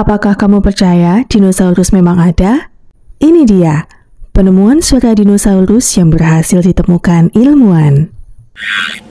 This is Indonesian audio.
Apakah kamu percaya dinosaurus memang ada? Ini dia, penemuan suara dinosaurus yang berhasil ditemukan ilmuwan.